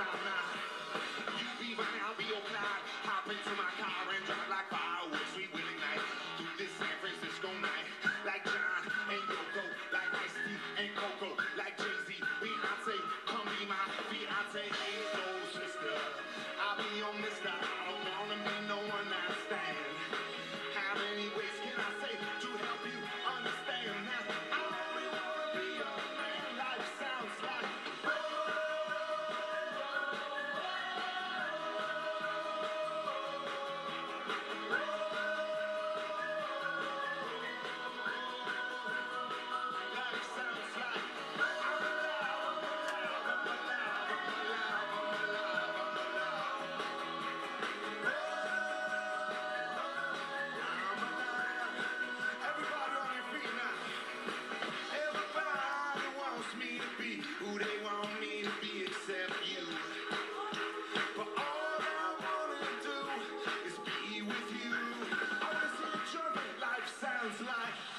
I'm alive, fiance,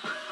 you